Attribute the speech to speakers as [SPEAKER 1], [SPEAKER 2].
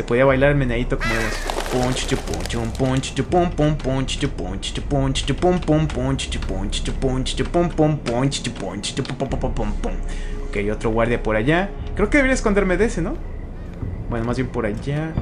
[SPEAKER 1] Se podía bailar meneadito como vemos. Punch, punch, pum, punch, pum, punch, pum, punch, pum, pum, pum. Ok, otro guardia por allá. Creo que debería esconderme de ese, ¿no? Bueno, más bien por allá.